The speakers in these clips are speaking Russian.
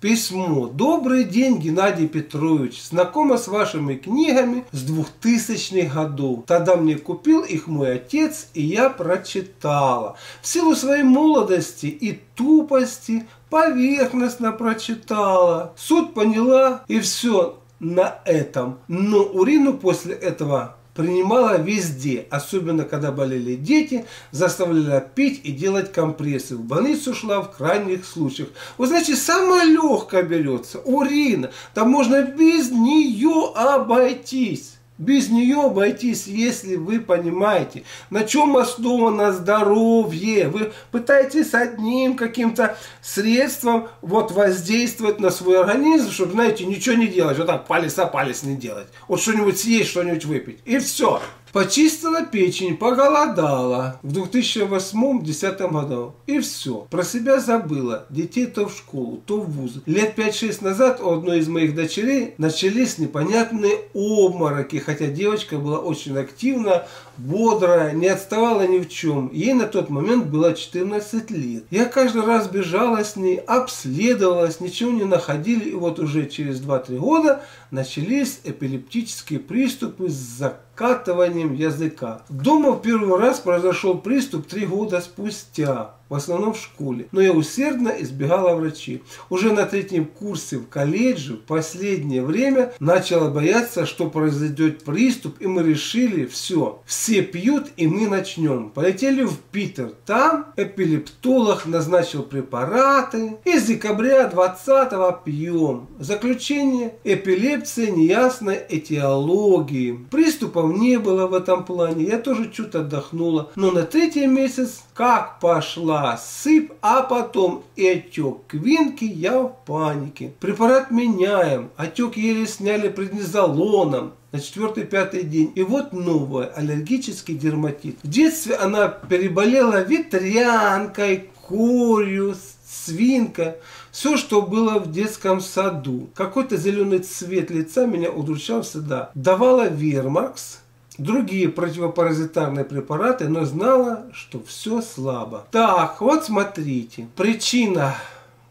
Письмо. Добрый день, Геннадий Петрович. Знакома с вашими книгами с 2000-х годов. Тогда мне купил их мой отец, и я прочитала. В силу своей молодости и тупости поверхностно прочитала. Суть поняла, и все на этом. Но урину после этого принимала везде, особенно когда болели дети, заставляла пить и делать компрессы. В больницу шла в крайних случаях. Вы знаете, самое легкое берется, урина. Там можно без нее обойтись без нее обойтись, если вы понимаете, на чем основано здоровье. Вы пытаетесь одним каким-то средством вот воздействовать на свой организм, чтобы, знаете, ничего не делать. Вот так палец о палец не делать. Вот что-нибудь съесть, что-нибудь выпить. И все. Почистила печень, поголодала в 2008-2010 году. И все. Про себя забыла. Детей то в школу, то в вуз. Лет 5-6 назад у одной из моих дочерей начались непонятные обмороки. Хотя девочка была очень активна, бодрая, не отставала ни в чем. Ей на тот момент было 14 лет. Я каждый раз бежала с ней, обследовалась, ничего не находили. И вот уже через 2-3 года начались эпилептические приступы с закрытием скатыванием языка. Дома в первый раз произошел приступ три года спустя в основном в школе. Но я усердно избегала врачей. Уже на третьем курсе в колледже в последнее время начала бояться, что произойдет приступ, и мы решили, все, все пьют, и мы начнем. Полетели в Питер. Там эпилептолог назначил препараты. И с декабря 20 пьем. Заключение. Эпилепсия неясной этиологии. Приступов не было в этом плане. Я тоже чуть отдохнула. Но на третий месяц как пошла сыпь, а потом отек квинки, я в панике. Препарат меняем, отек еле сняли преднизолоном на четвертый-пятый день. И вот новое, аллергический дерматит. В детстве она переболела ветрянкой, корью, свинка, все, что было в детском саду. Какой-то зеленый цвет лица меня удручал всегда. Давала Вермакс, другие противопаразитарные препараты, но знала, что все слабо. Так, вот смотрите. Причина.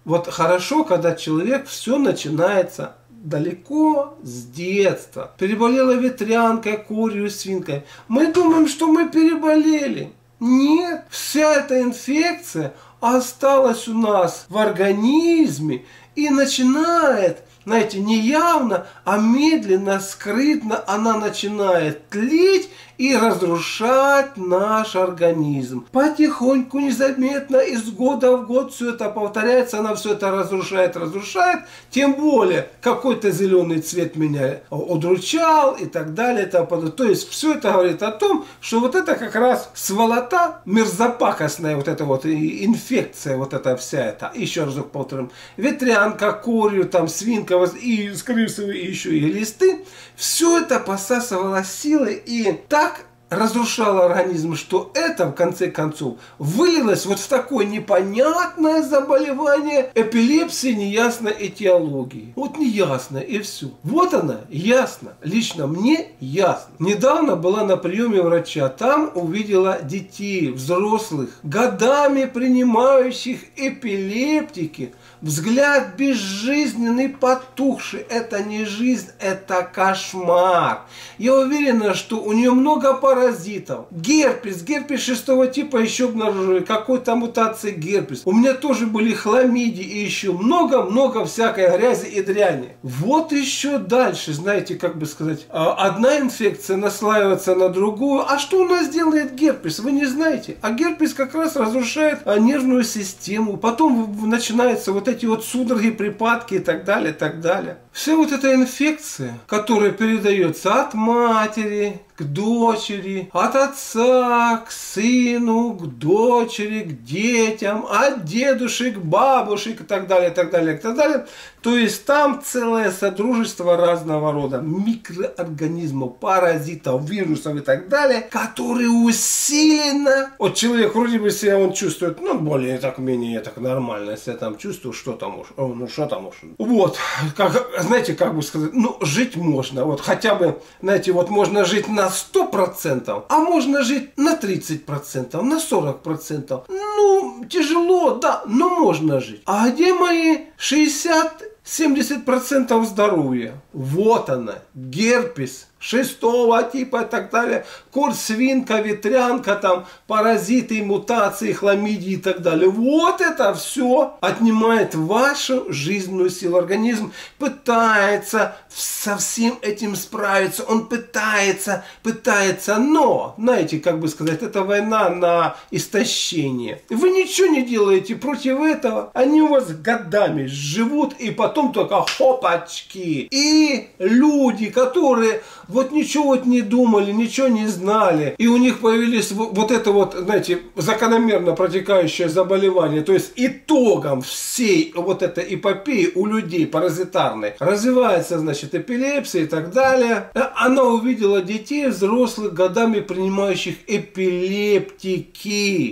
Вот хорошо, когда человек все начинается далеко с детства. Переболела ветрянкой, курью, свинкой. Мы думаем, что мы переболели. Нет, вся эта инфекция осталась у нас в организме и начинает знаете, не явно, а медленно, скрытно она начинает тлеть и разрушать наш организм. Потихоньку, незаметно, из года в год все это повторяется, она все это разрушает, разрушает. Тем более, какой-то зеленый цвет меня удручал и так далее. И тому То есть, все это говорит о том, что вот это как раз сволота, мерзопакостная вот эта вот инфекция, вот эта вся эта, еще разок повторим, ветрянка, корью, там, свинка, и, скорее всего, еще и листы, все это посасывало силы и так разрушало организм, что это в конце концов вылилось вот в такое непонятное заболевание эпилепсии неясной этиологии. Вот неясно и все. Вот она, ясно. Лично мне ясно. Недавно была на приеме врача. Там увидела детей, взрослых, годами принимающих эпилептики Взгляд безжизненный, потухший. Это не жизнь, это кошмар. Я уверена, что у нее много паразитов. Герпес, герпес шестого типа еще обнаружили. Какой-то мутации герпес. У меня тоже были хламиди и еще много-много всякой грязи и дряни. Вот еще дальше, знаете, как бы сказать, а, одна инфекция наслаивается на другую. А что у нас делает герпес? Вы не знаете. А герпес как раз разрушает а, нервную систему. Потом начинается вот эти вот судороги, припадки и так далее, и так далее. Вся вот эта инфекция, которая передается от матери к дочери, от отца к сыну, к дочери, к детям, от дедушек, бабушек и так далее, и так далее, и так далее. То есть там целое содружество разного рода микроорганизмов, паразитов, вирусов и так далее, которые усиленно... Вот человек вроде бы себя он чувствует, ну, более так, менее так нормально, если я там чувствую, что там уж, ну, что там уж. Вот, как, знаете, как бы сказать, ну, жить можно, вот хотя бы, знаете, вот можно жить на 100%, а можно жить на 30%, на 40%. Ну, тяжело, да, но можно жить. А где мои 60 70% здоровья. Вот она, герпес шестого типа и так далее, курс свинка, ветрянка, там, паразиты, мутации, хламидии и так далее. Вот это все отнимает вашу жизненную силу. Организм пытается со всем этим справиться, он пытается, пытается, но, знаете, как бы сказать, это война на истощение. Вы ничего не делаете против этого, они у вас годами живут и потом только хопачки. И люди, которые вот ничего вот не думали, ничего не знали, и у них появились вот это вот, знаете, закономерно протекающее заболевание, то есть итогом всей вот этой эпопеи у людей паразитарной развивается, значит, эпилепсия и так далее. Она увидела детей, взрослых, годами принимающих эпилептики,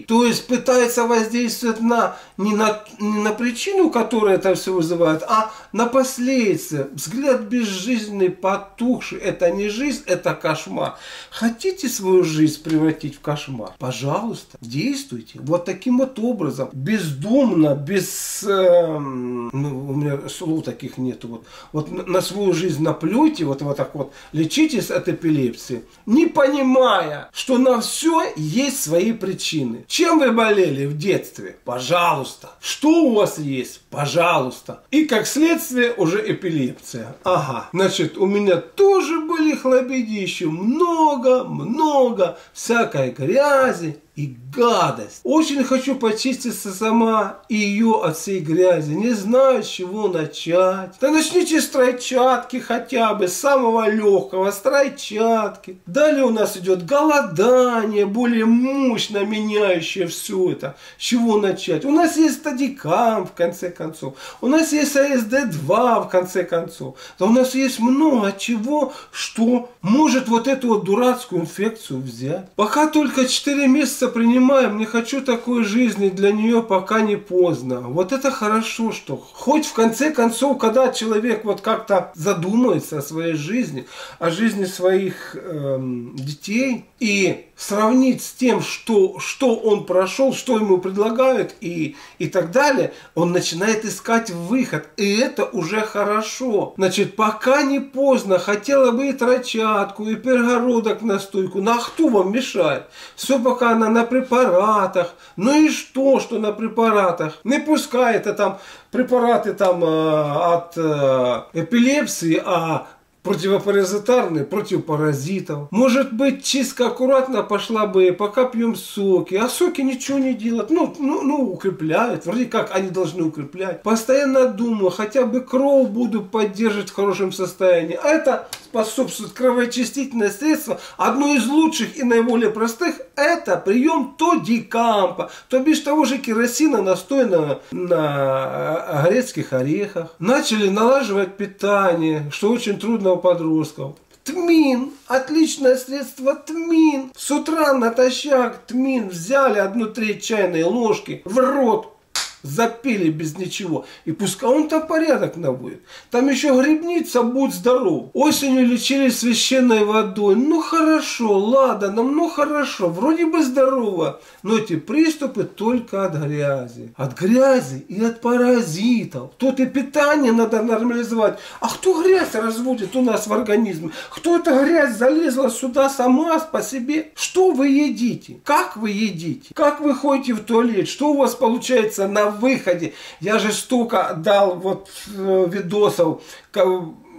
то есть пытается воздействовать на не на, не на причину, которая это все вызывает, а на последствия. Взгляд безжизненный, потухший, это не жизнь, это кошмар. Хотите свою жизнь превратить в кошмар? Пожалуйста, действуйте. Вот таким вот образом. Бездумно, без... Э, ну, меня слов таких нету. Вот, вот на свою жизнь наплюйте, вот, вот так вот, лечитесь от эпилепсии, не понимая, что на все есть свои причины. Чем вы болели в детстве? Пожалуйста. Что у вас есть? Пожалуйста. И как следствие уже эпилепсия. Ага. Значит, у меня тоже были хлопедища. Много, много всякой грязи и гадость. Очень хочу почиститься сама и ее от всей грязи. Не знаю, с чего начать. Да начните с тройчатки хотя бы, самого легкого, с тройчатки. Далее у нас идет голодание, более мощно меняющее все это. С чего начать? У нас есть стадикам, в конце концов. У нас есть АСД-2, в конце концов. Да у нас есть много чего, что может вот эту вот дурацкую инфекцию взять. Пока только 4 месяца место принимаем, не хочу такой жизни, для нее пока не поздно. Вот это хорошо, что хоть в конце концов, когда человек вот как-то задумается о своей жизни, о жизни своих эм, детей и сравнить с тем, что, что он прошел, что ему предлагают и, и так далее, он начинает искать выход. И это уже хорошо. Значит, пока не поздно, хотела бы и трочатку, и перегородок настойку. На кто вам мешает? Все пока она на препаратах. Ну и что, что на препаратах? Не пускай это там препараты там э, от э, эпилепсии, а противопаразитарные, против паразитов. Может быть, чистка аккуратно пошла бы, пока пьем соки. А соки ничего не делают. Ну, ну, ну, укрепляют. Вроде как они должны укреплять. Постоянно думаю, хотя бы кровь буду поддерживать в хорошем состоянии. А это способствует кровоочистительное средство. Одно из лучших и наиболее простых это прием тодикампа. То бишь того же керосина, настоянного на грецких орехах. Начали налаживать питание, что очень трудно у подростков. Тмин, отличное средство тмин. С утра натощак тмин взяли одну треть чайной ложки в рот, запили без ничего. И пускай он там порядок наводит. Там еще грибница, будь здоров. Осенью лечили священной водой. Ну хорошо, ладно, нам ну хорошо, вроде бы здорово. Но эти приступы только от грязи. От грязи и от паразитов. Тут и питание надо нормализовать. А кто грязь разводит у нас в организме? Кто эта грязь залезла сюда сама по себе? Что вы едите? Как вы едите? Как вы ходите в туалет? Что у вас получается на выходе. Я же столько дал вот э, видосов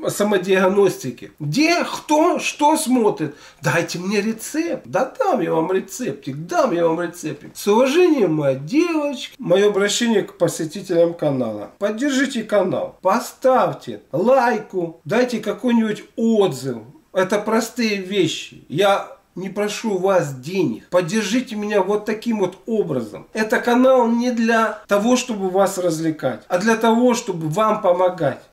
самодиагностики. Где, кто, что смотрит. Дайте мне рецепт. Да дам я вам рецептик, дам я вам рецептик. С уважением, моя девочка. Мое обращение к посетителям канала. Поддержите канал. Поставьте лайку. Дайте какой-нибудь отзыв. Это простые вещи. Я не прошу вас денег. Поддержите меня вот таким вот образом. Это канал не для того, чтобы вас развлекать, а для того, чтобы вам помогать.